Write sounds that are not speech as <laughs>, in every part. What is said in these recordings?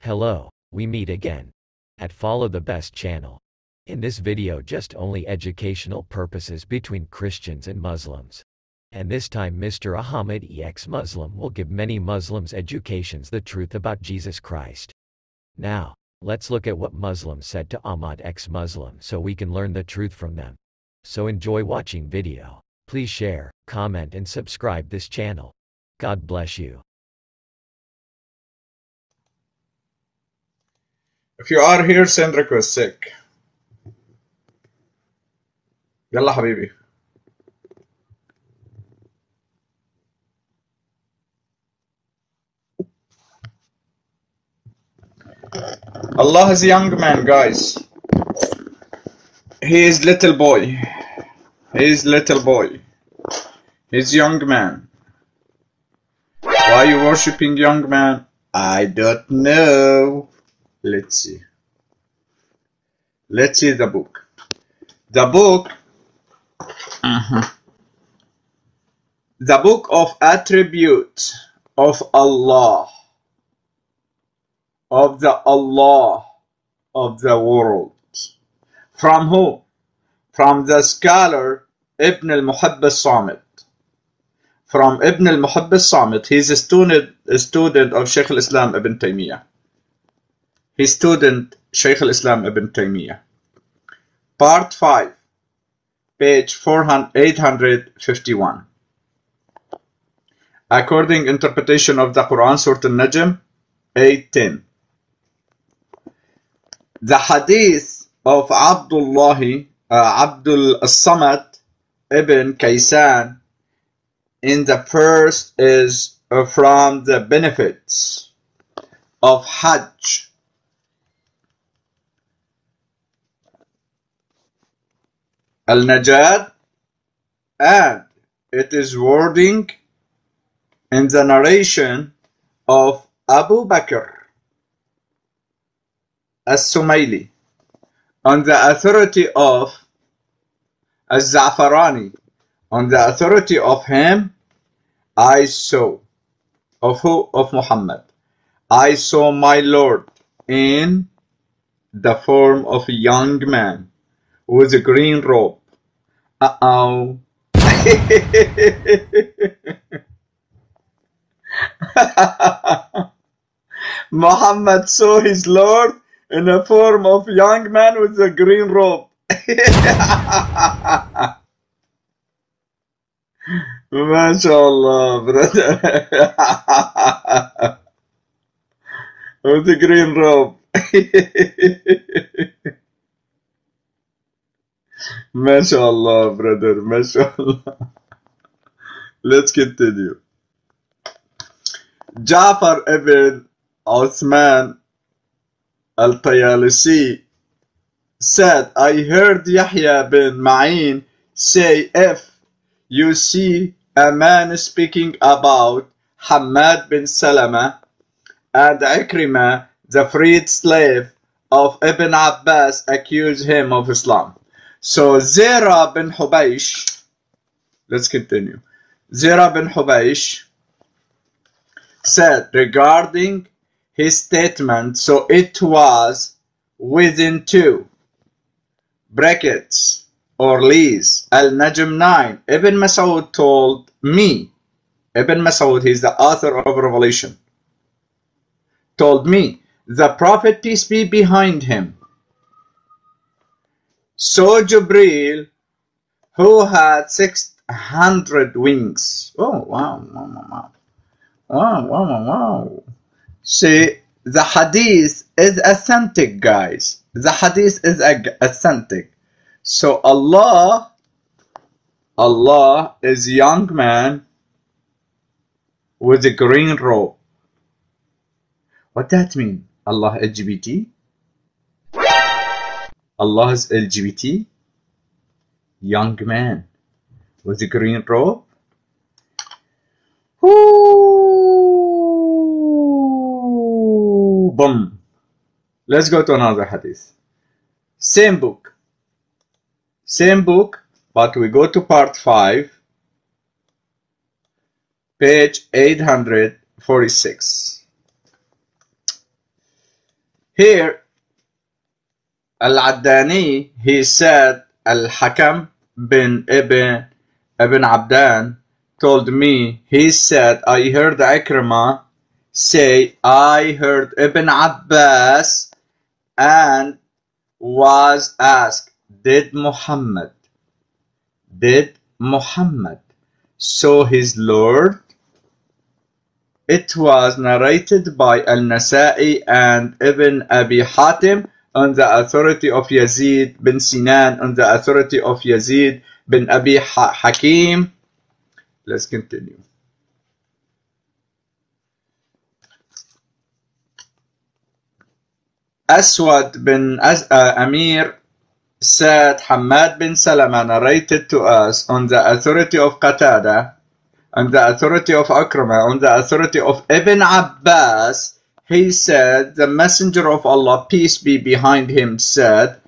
Hello, we meet again at Follow the Best channel. In this video just only educational purposes between Christians and Muslims. And this time Mr. Ahmed ex Muslim will give many Muslims educations the truth about Jesus Christ. Now, let's look at what Muslims said to Ahmad ex Muslim so we can learn the truth from them. So enjoy watching video. Please share, comment and subscribe this channel. God bless you. If you are here, send request sick. يلا حبيبي Allah is a young man, guys. He is little boy. He is little boy. He's young man. Why are you worshipping young man? I don't know. Let's see. Let's see the book. The book. Mm-hmm. The book of attributes of Allah. Of the Allah of the world. From who? From the scholar Ibn al-Muhabb al-Samit. From Ibn al-Muhabb al-Samit. He's a student, a student of Sheikh al-Islam Ibn Taymiyyah. His student Shaykh al-Islam Ibn Taymiyyah. Part 5, page 400 851. According interpretation of the Quran, Surah Al-Najm, 810. The hadith of Abdullah, uh, Abdul Samad ibn Kaysan in the first is uh, from the benefits of Hajj. Al-Najad and it is wording in the narration of Abu Bakr as-Sumayli on the authority of Al-Za'farani on the authority of him I saw of who? Of Muhammad. I saw my Lord in the form of a young man with a green robe. Uh oh. <laughs> Muhammad saw his Lord in the form of young man with a green robe. <laughs> MashaAllah, brother. <laughs> with a green robe. MashaAllah, brother. MashaAllah. <laughs> Let's continue. Ja'far ibn Uthman al-Tayalisi said, I heard Yahya bin Ma'in say, if you see a man speaking about Hamad bin Salama and Ikrimah, the freed slave of Ibn Abbas, accuse him of Islam. So Zera bin Hubaysh, let's continue. Zera bin Hubaysh said regarding his statement, so it was within two brackets or lease. Al-Najm 9. Ibn Mas'ud told me, Ibn Mas'ud, he's the author of Revelation, told me, the Prophet, peace be behind him, saw Jibreel, who had 600 wings. Oh, wow, wow, wow, wow. Wow, wow. See, the hadith is authentic, guys. The hadith is authentic. So Allah, Allah is young man with a green robe. What that mean? Allah LGBT? Allah is LGBT? Young man with a green robe? Ooh, boom. Let's go to another hadith. Same book. Same book, but we go to part 5, page 846. Here, Al-Addani, he said, Al-Hakam bin Ibn, Ibn Abdan told me, he said, I heard Ikrimah say, I heard Ibn Abbas and was asked, did Muhammad, did Muhammad saw his Lord? It was narrated by Al-Nasa'i and Ibn Abi Hatim on the authority of Yazid bin Sinan on the authority of Yazid bin Abi ha Hakim. Let's continue. Aswad bin As uh, Amir said Hamad bin Salama narrated to us on the authority of Qatada, on the authority of Akrama, on the authority of Ibn Abbas, he said, the messenger of Allah, peace be behind him, said,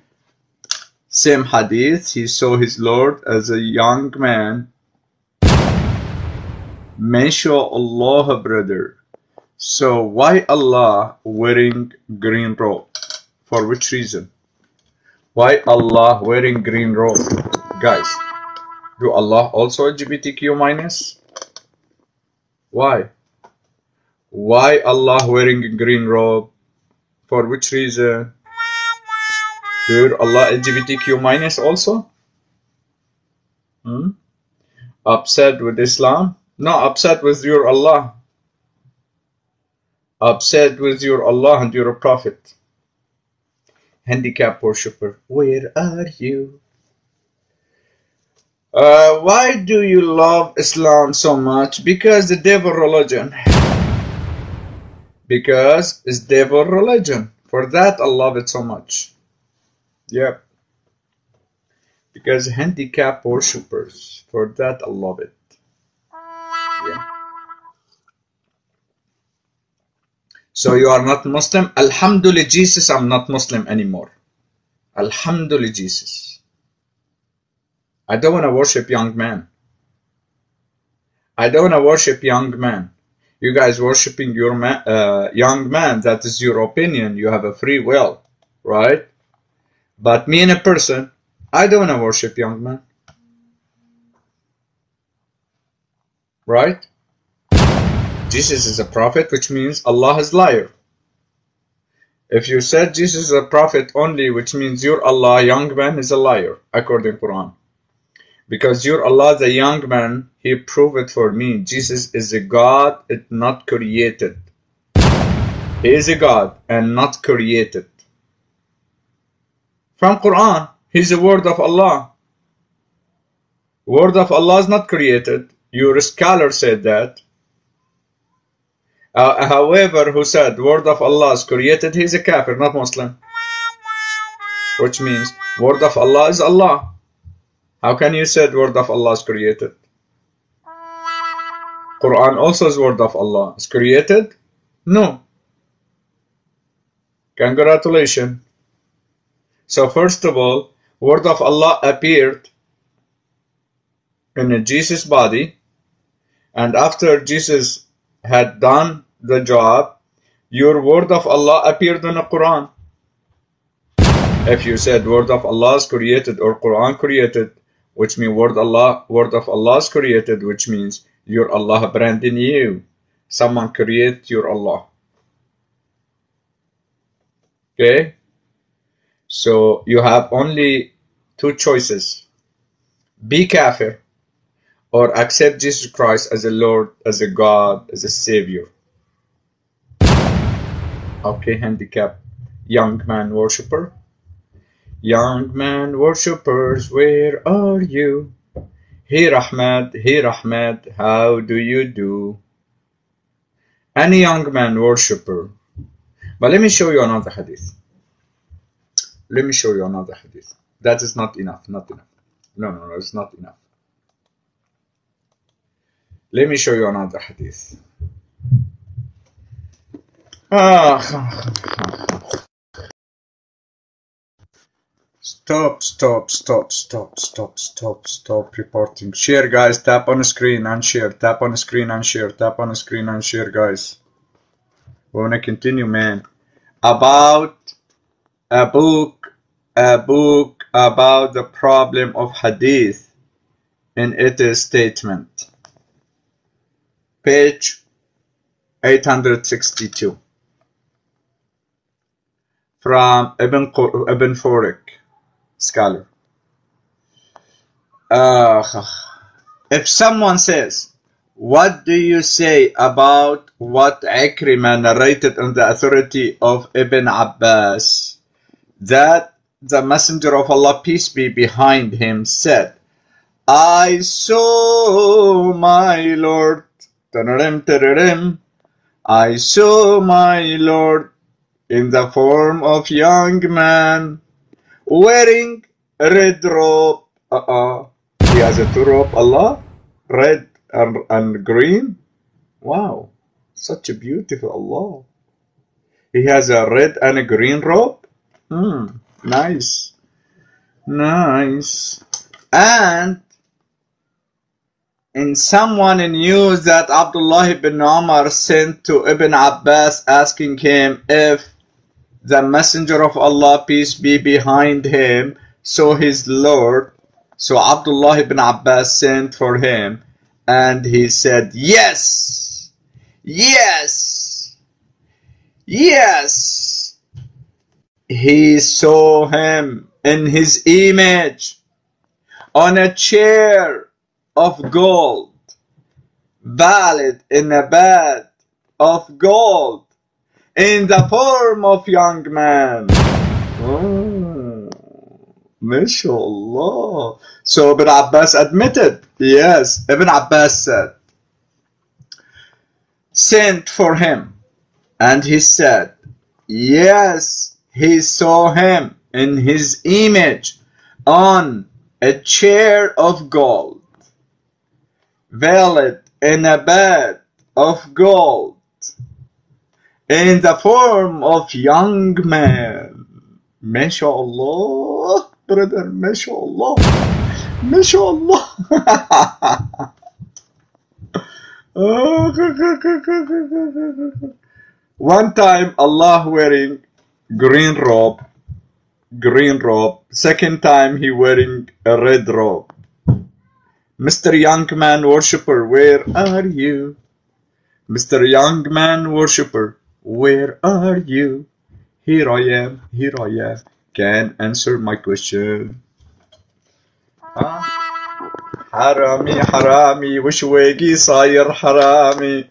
same hadith, he saw his Lord as a young man. MashaAllah, brother. So why Allah wearing green robe? For which reason? Why Allah wearing green robe? Guys, do Allah also LGBTQ minus? Why? Why Allah wearing a green robe? For which reason? Do Allah LGBTQ minus also? Hmm? Upset with Islam? No, upset with your Allah. Upset with your Allah and your Prophet. Handicap worshipper, where are you? Uh, why do you love Islam so much? Because the devil religion. Because it's devil religion. For that I love it so much. Yep. Because handicap worshippers. For that I love it. So you are not Muslim? Alhamdulillah Jesus, I'm not Muslim anymore. Alhamdulillah Jesus. I don't want to worship young men. I don't want to worship young men. You guys worshiping your man, uh, young man, that is your opinion. You have a free will, right? But me and a person, I don't want to worship young man Right? Jesus is a prophet, which means Allah is liar. If you said Jesus is a prophet only, which means your Allah, young man, is a liar, according to Quran. Because your Allah, the young man, he proved it for me. Jesus is a God, it not created. He is a God and not created. From Quran, he's a word of Allah. Word of Allah is not created. Your scholar said that. Uh, however, who said word of Allah is created, he's a kafir, not Muslim. Which means word of Allah is Allah. How can you say the word of Allah is created? Quran also is word of Allah. Is created? No. Congratulations. So first of all, word of Allah appeared in Jesus body and after Jesus had done the job, your word of Allah appeared in the Quran. If you said word of Allah is created or Quran created, which means word Allah, word of Allah is created, which means your Allah branding you. Someone create your Allah. Okay? So you have only two choices. Be kafir or accept Jesus Christ as a Lord, as a God, as a Savior. Okay, handicap. Young man worshipper. Young man worshippers, where are you? Here Ahmed, here Ahmed, how do you do? Any young man worshipper. But let me show you another hadith. Let me show you another hadith. That is not enough, not enough. No, no, no, it's not enough. Let me show you another hadith. Ah. Stop, stop, stop, stop, stop, stop, stop reporting. Share, guys. Tap on the screen and share. Tap on the screen and share. Tap on the screen and share, guys. We want to continue, man. about a book, a book about the problem of hadith in its statement. Page 862 from Ibn, Ibn Furik, scholar. Uh, if someone says, what do you say about what Ikrimah narrated on the authority of Ibn Abbas? That the Messenger of Allah, peace be behind him, said, I saw my Lord, I saw my Lord in the form of young man wearing red robe. Uh-uh. He has a two robe, Allah, red and, and green. Wow, such a beautiful Allah. He has a red and a green robe. Hmm, nice. Nice. And in someone news that Abdullah ibn Umar sent to Ibn Abbas asking him if the messenger of Allah peace be behind him saw his Lord so Abdullah ibn Abbas sent for him and he said yes yes yes. He saw him in his image on a chair of gold valid in a bed of gold in the form of young man. Oh, mashallah. So Ibn Abbas admitted, yes, Ibn Abbas said, sent for him. And he said, yes, he saw him in his image on a chair of gold, valid in a bed of gold in the form of young man. MashaAllah, brother, MashaAllah, MashaAllah. <laughs> One time Allah wearing green robe, green robe. Second time he wearing a red robe. Mr. Young Man Worshipper, where are you? Mr. Young Man Worshipper, where are you? Here I am, here I am. Can answer my question. ها حرامي حرامي وشويقي صاير حرامي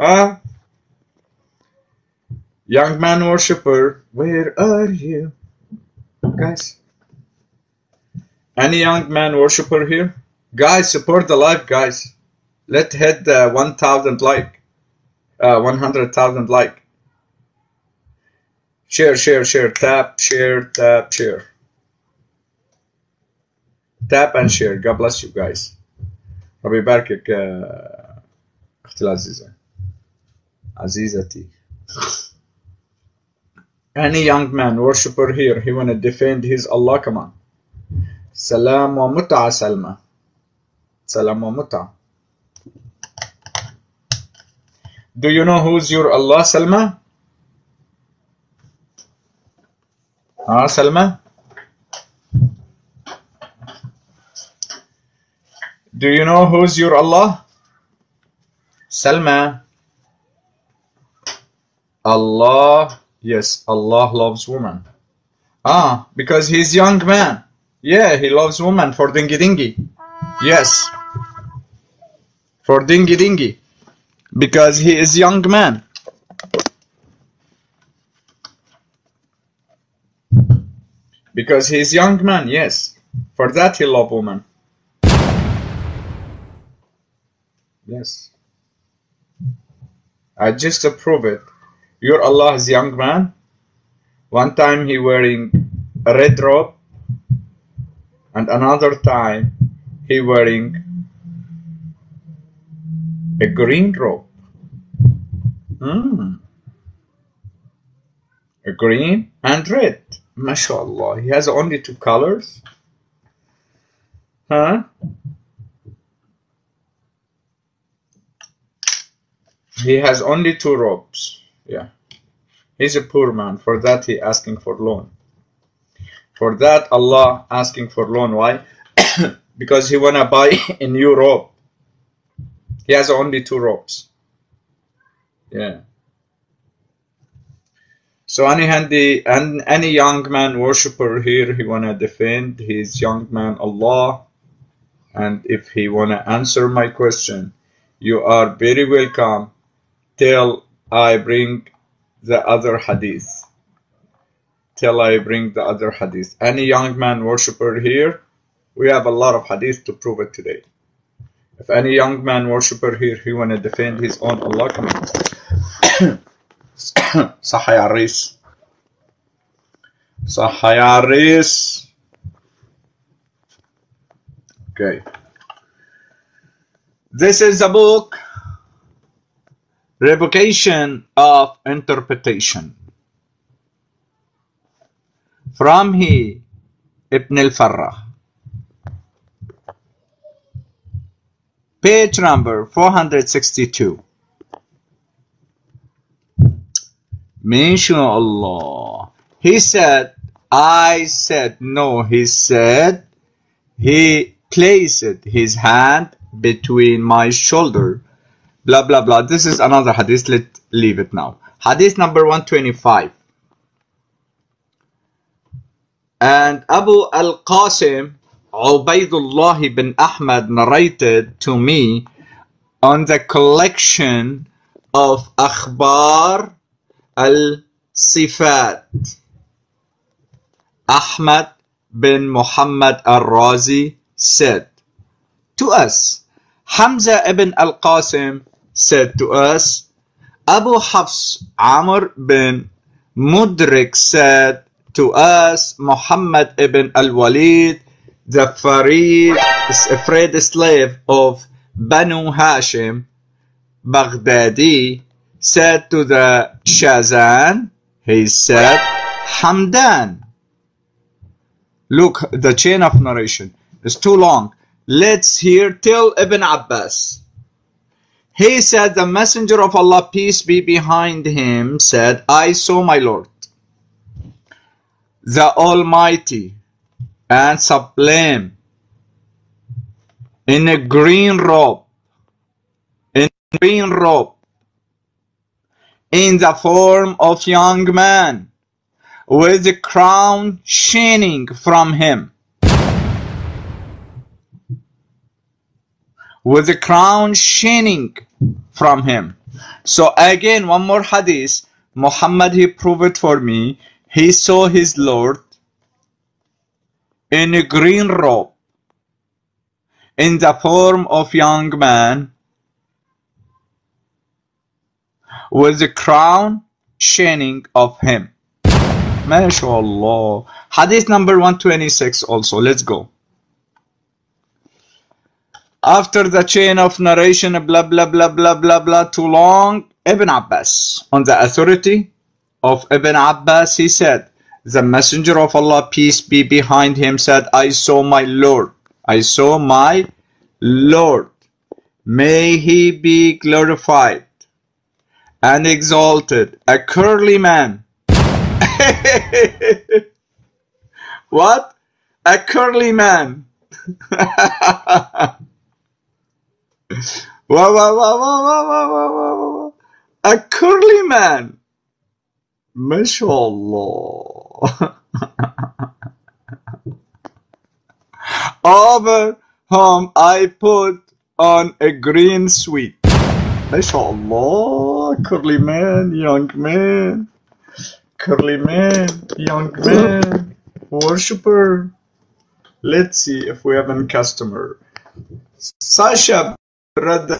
ها Young man worshipper, where are you? Guys. Any young man worshipper here? Guys, support the live, guys. Let's hit the 1,000 like. Uh, 100,000 like. Share, share, share. Tap, share, tap, share. Tap and share. God bless you guys. ربي يباركك يا أختي العزيزة. عزيزتي. Any young man, worshipper here, he wanna defend his Allah, come on. سلام ومتعة سلمى. سلام ومتعة. Do you know who's your Allah, Salma? Ah, Salma? Do you know who's your Allah? Salma. Allah, yes, Allah loves woman. Ah, because he's young man. Yeah, he loves woman for dingy dingy. Yes. For dingy dingy. Because he is young man. Because he is young man, yes. For that he love woman. Yes. I just approve it. Your Allah is young man. One time he wearing a red robe and another time he wearing a green robe. Hmm. A green and red. MashaAllah. He has only two colors. Huh? He has only two robes. Yeah. He's a poor man. For that, he asking for loan. For that, Allah asking for loan. Why? <coughs> because he wanna buy <coughs> a new robe. He has only two robes. Yeah. So any handy and any young man worshipper here, he wanna defend his young man Allah, and if he wanna answer my question, you are very welcome till I bring the other hadith. Till I bring the other hadith. Any young man worshipper here, we have a lot of hadith to prove it today. If any young man worshipper here, he wanna defend his own Allah, come on. صح يا عريس صح يا عريس Okay. This is a book Revocation of Interpretation from he Ibn al-Farrah Page number 462 Mention Allah. He said, I said, no, he said, he placed his hand between my shoulder. Blah, blah, blah. This is another hadith. Let's leave it now. Hadith number 125. And Abu al-Qasim, Ubaidullah bin Ahmad narrated to me on the collection of Akhbar al-Sifat. Ahmad bin Muhammad al-Razi said to us, Hamza ibn al-Qasim said to us, Abu Hafs Amr bin Mudrik said to us, Muhammad ibn al-Walid, the Farid, afraid slave of Banu Hashim, Baghdadi, said to the Shazan, he said, Hamdan. Look, the chain of narration is too long. Let's hear till Ibn Abbas. He said, the messenger of Allah, peace be behind him, said, I saw my Lord, the Almighty and sublime, in a green robe, in a green robe, in the form of young man, with the crown shining from him. With the crown shining from him. So again, one more hadith. Muhammad, he proved it for me. He saw his Lord in a green robe, in the form of young man, with the crown shining of him. MashaAllah. Hadith number 126 also. Let's go. After the chain of narration, blah, blah, blah, blah, blah, blah, too long, Ibn Abbas. On the authority of Ibn Abbas, he said, the messenger of Allah, peace be behind him, said, I saw my Lord. I saw my Lord. May he be glorified and exalted. A curly man. <laughs> what? A curly man. A curly man. MashaAllah. <laughs> Over whom I put on a green sweet. MashaAllah. Curly man, young man. Curly man, young man. Worshipper. Let's see if we have a customer. Sasha brother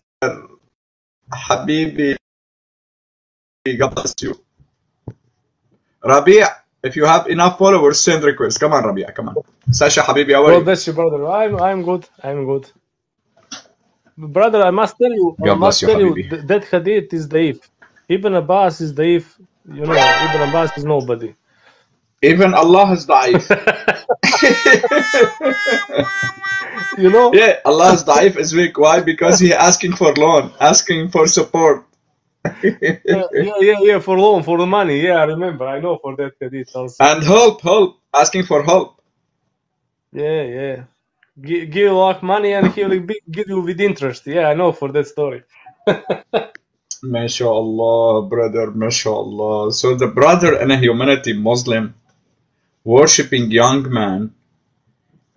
Habibi God bless you. Rabia, if you have enough followers, send requests. Come on, Rabia, come on. Sasha Habibi, how are God you? bless you, brother. I'm I'm good. I'm good. Brother, I must tell you, I must you, tell you, Habibi. that hadith is daif. Ibn Abbas is daif. You know, Ibn Abbas is nobody. Even Allah is da'if. <laughs> You know? yeah, Allah is da'if is weak. Why? Because he asking for loan, asking for support. Yeah, yeah, yeah, for loan, for the money. Yeah, I remember. I know for that hadith also. and help, help, asking for help. Yeah, yeah. Gi- give like money and he will be, give you with interest. Yeah, I know for that story. <laughs> MashaAllah, brother, MashaAllah. So the brother in a humanity Muslim worshipping young man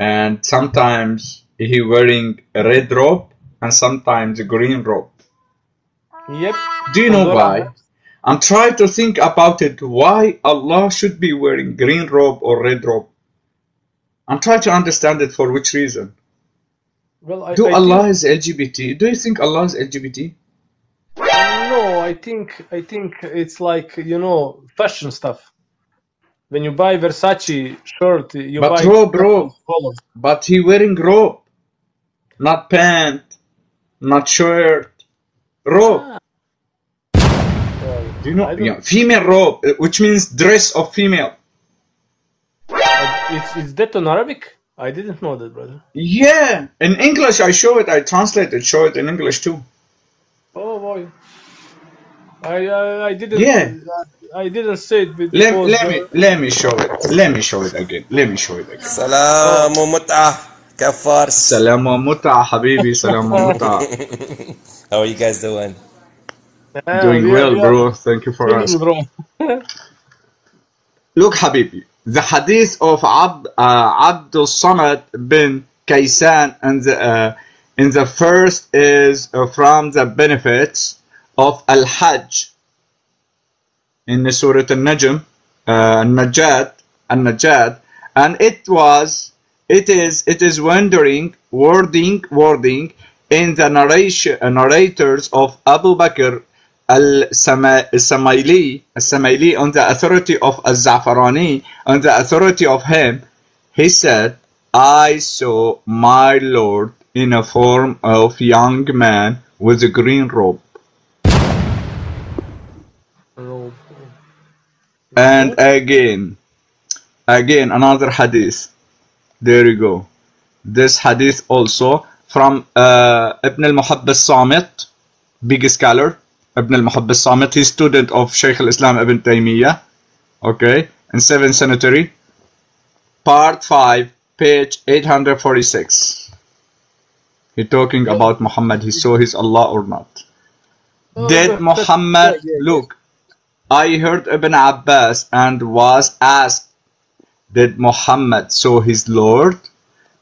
and sometimes he wearing a red robe and sometimes a green robe. Yep. Do you know why? I'm trying to think about it. Why Allah should be wearing green robe or red robe? I'm trying to understand it for which reason. Well, I, Do I Allah think, is LGBT? Do you think Allah is LGBT? no, I think I think it's like you know fashion stuff. When you buy Versace shirt, you But buy robe, robe. But he wearing robe, not pant, not shirt, robe. Ah. Do you know? Yeah, female robe, uh, which means dress of female. Is, is that on Arabic? I didn't know that, brother. Yeah, in English I show it. I translate it, show it in English too. Oh boy, I I, I didn't. Yeah, I, didn't say it. Before, let, let me let me show it. Let me show it again. Let me show it again. Salam mut'a, kafar. Salam mut'a, habibi. Salam <laughs> mut'a. <laughs> How are you guys doing? uh, Doing we well, we bro. Thank you for feeling asking. <laughs> Look, Habibi, the hadith of Ab, uh, Abdul Samad bin Kaysan and the, uh, in the first is uh, from the benefits of Al Hajj in the Surah Al Najm, uh, Najat, Al Najat, and it was, it is, it is wondering, wording, wording in the narration, uh, narrators of Abu Bakr Al-Samaili, Al-Samaili on the authority of Al-Za'farani, on the authority of him, he said, I saw my Lord in a form of young man with a green robe. Robe. And again, again, another hadith. There you go. This hadith also from uh, Ibn al-Muhabb al-Samit, big scholar. Ibn al-Muhabb al-Samit, he's student of Shaykh al-Islam Ibn Taymiyyah. Okay, in 7th century. Part 5, page 846. He talking about Muhammad, he saw his Allah or not. Oh, Did Muhammad look? I heard Ibn Abbas and was asked, Did Muhammad saw his Lord?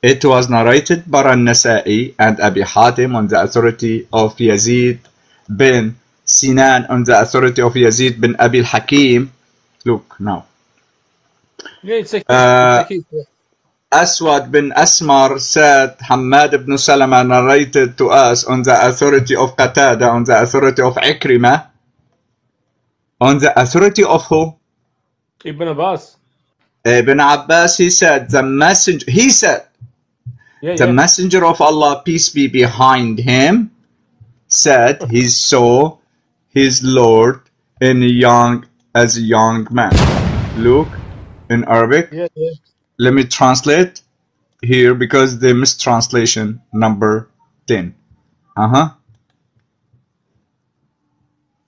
It was narrated by An-Nasa'i and Abi Hatim on the authority of Yazid bin Sinan on the authority of Yazid bin Abi al-Hakim. Look now. Yeah, it's a Uh, it's Aswad bin Asmar said Hamad ibn Salama narrated to us on the authority of Qatada, on the authority of Ikrimah, on the authority of who? Ibn Abbas. Ibn Abbas, he said, the messenger, he said, Yeah, the yeah. messenger of Allah, peace be behind him, said he saw his Lord in a young, as a young man. Look, in Arabic, Yeah, yeah. let me translate here because the mistranslation number 10. Uh-huh.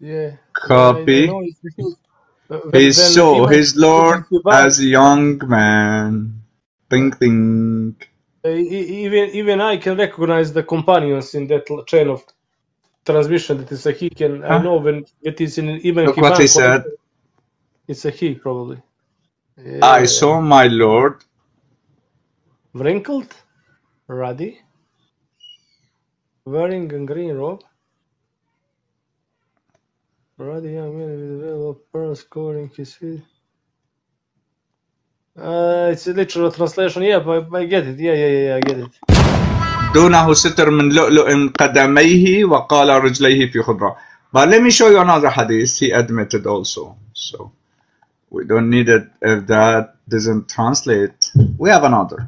Yeah. Copy. I know it's the thing. Uh, He saw his Lord as a young man. Think, think. Even even I can recognize the companions in that chain of transmission that is a he can I ah. know when it is in even Look what he said. it's a he probably I Yeah. saw my Lord wrinkled ruddy wearing a green robe ruddy young man with a veil of pearls covering his feet uh, it's a literal translation yeah but I get it yeah yeah yeah, yeah I get it دونه ستر من لؤلؤ قدميه وقال رجليه في خضرة. But let me show you another hadith he admitted also. So we don't need it if that doesn't translate. We have another.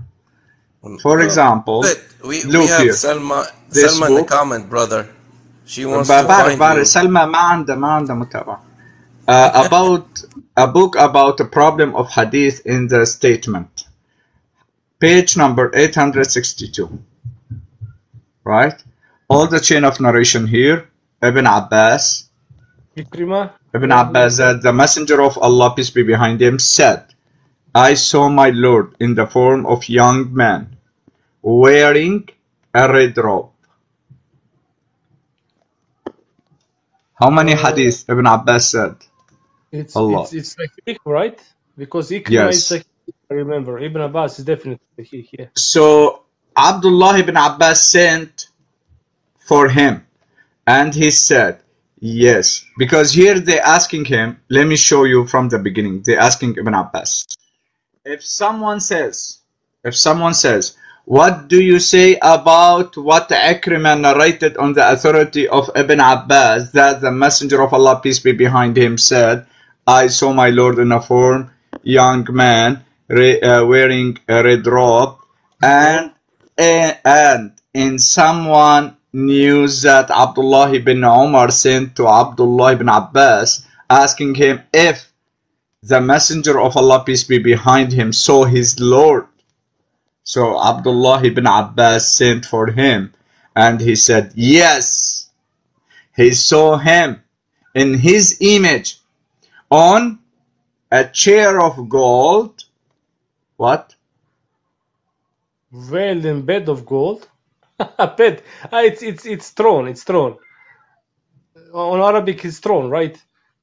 For example, But we, we look have here. Selma, This Selma in the book- comment, brother. She wants to بعرف find بعرف you. سلمى ما عندها ما عندها متابعة. Uh, about a book about the problem of hadith in the statement. Page number 862. Right? All the chain of narration here. Ibn Abbas, Ikrimah. Ibn Abbas said, the messenger of Allah, peace be behind him, said, I saw my Lord in the form of young man wearing a red robe. How many Uh, hadith Ibn Abbas said? It's Allah. it's it's Sahih, right? Because Ikrimah Yes. is Sahih. I remember. Ibn Abbas is definitely Sahih. Yeah. So Abdullah ibn Abbas sent for him and he said, Yes, because here they're asking him, let me show you from the beginning. They're asking Ibn Abbas. If someone says, if someone says, what do you say about what Ikrimah narrated on the authority of Ibn Abbas that the Messenger of Allah, peace be behind him, said, I saw my Lord in a form, young man, re- uh, wearing a red robe, and, and, and in someone news that Abdullah ibn Umar sent to Abdullah ibn Abbas, asking him if the Messenger of Allah, peace be behind him, saw his Lord. So Abdullah ibn Abbas sent for him, and he said, Yes, he saw him in his image on a chair of gold. What? Veiled in bed of gold. <laughs> A bed. Ah, it's it's it's throne. It's throne. On Arabic, it's throne, right?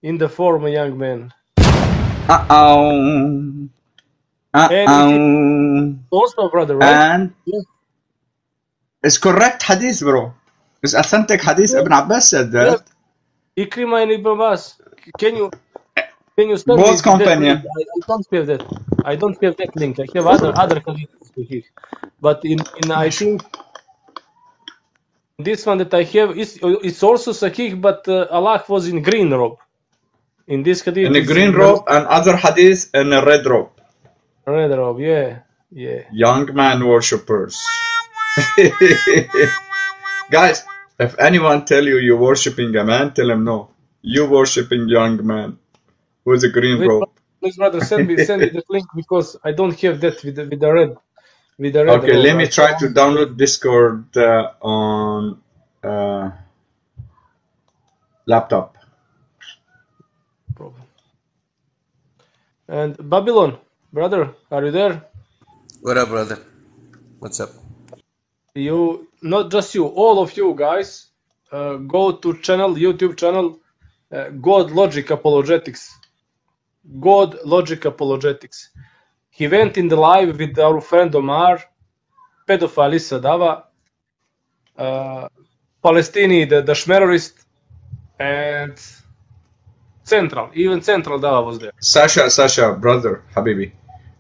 In the form of a young man. Uh oh. Uh oh. Also, brother, right? And Yeah. it's correct hadith, bro. It's authentic hadith. Ibn Abbas said that. Ikrimah and Ibn Abbas. Can you can you send Both me that companion. link? I, I don't have that. I don't have that link. I have other other hadiths to here. But in in I think this one that I have is it's also Sahih, but uh, Allah was in green robe. In this hadith, In a green robe and other hadith in a red robe. red robe. Yeah, yeah. Young man worshippers. <laughs> Guys, if anyone tell you you're worshipping a man, tell him no. You worshipping young man with a green Please, robe. please, brother, send me send me <laughs> the link because I don't have that with the, with the red with the red Okay, robe. let me I try to download Discord uh, on uh, laptop. problem. And Babylon, brother, are you there? What up, brother? What's up? You, not just you, all of you guys, uh, go to channel, YouTube channel, uh, God Logic Apologetics. God Logic Apologetics. He went in the live with our friend Omar, pedophile Issa Dava, uh, Palestini, the, the Shmerorist, and Central. Even Central Dava was there. Sasha, Sasha, brother, Habibi,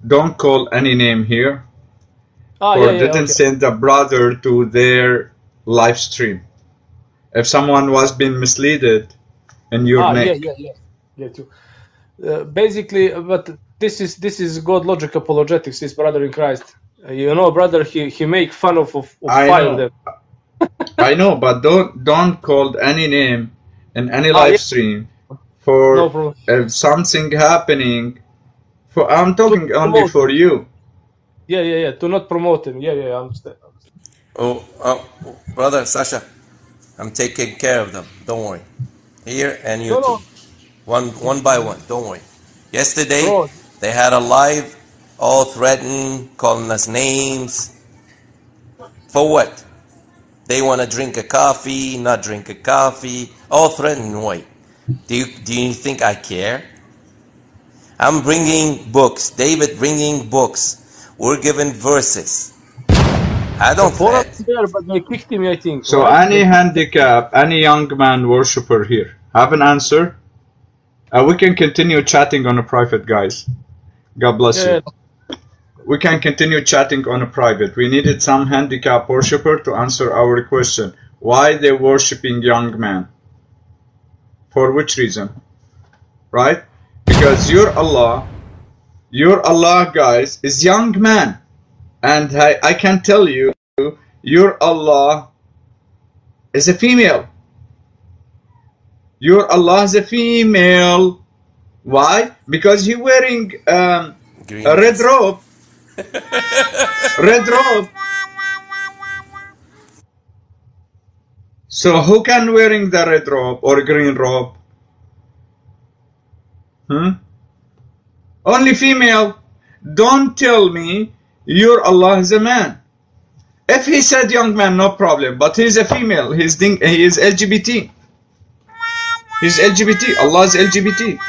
don't call any name here Ah, or yeah, yeah, didn't okay. send a brother to their live stream. If someone was being misled in your ah, name, yeah, yeah, yeah, yeah, too. Uh, basically, uh, but this is this is God Logic Apologetics. This brother in Christ. Uh, you know, brother, he he make fun of of, of I fire know. them. I know, but don't don't call any name in any Ah, live yeah. stream for No problem. if something happening. For I'm talking only promote. for you. Yeah, yeah, yeah. To not promote him. Yeah, yeah, I understand. Oh, oh, brother Sasha, I'm taking care of them. Don't worry. Here and No, no. YouTube, one one by one. Don't worry. Yesterday they had a live, all threatening, calling us names. For what? They want to drink a coffee, not drink a coffee, all threatening. Wait, do you do you think I care? I'm bringing books. David bringing books. We're given verses. I don't Four threat. there, but they kicked him, I think. So right? any handicap, any young man worshipper here, have an answer? Uh, we can continue chatting on a private, guys. God bless Yeah, you. We can continue chatting on a private. We needed some handicap worshipper to answer our question. Why they worshiping young man? For which reason? Right? Because your Allah, your Allah, guys, is young man. And I, I can tell you, your Allah is a female. Your Allah is a female. Why? Because he wearing um, a red robe. <laughs> red robe. So who can wearing the red robe or green robe? Hmm? Only female. Don't tell me your Allah is a man. If he said young man, no problem. But he's a female. He's ding- he is LGBT. He's LGBT. Allah is LGBT.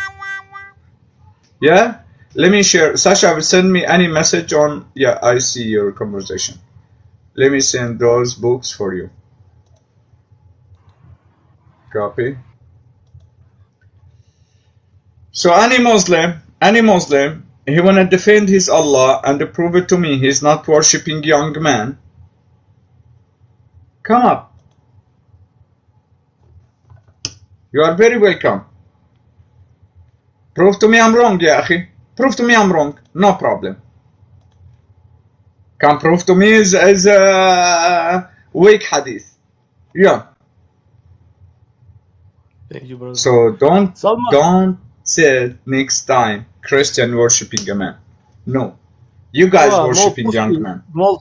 Yeah? Let me share. Sasha, send me any message on. Yeah, I see your conversation. Let me send those books for you. Copy. So any Muslim, any Muslim, he wanna defend his Allah and prove it to me he's not worshipping young man. Come up. You are very welcome. Prove to me I'm wrong, يا أخي. Prove to me I'm wrong. No problem. Can prove to me is, is a weak hadith. Yeah. Thank you, brother. So don't Salman. don't say next time Christian worshipping a man. No. You guys Ah, worshipping more young pussy, man. more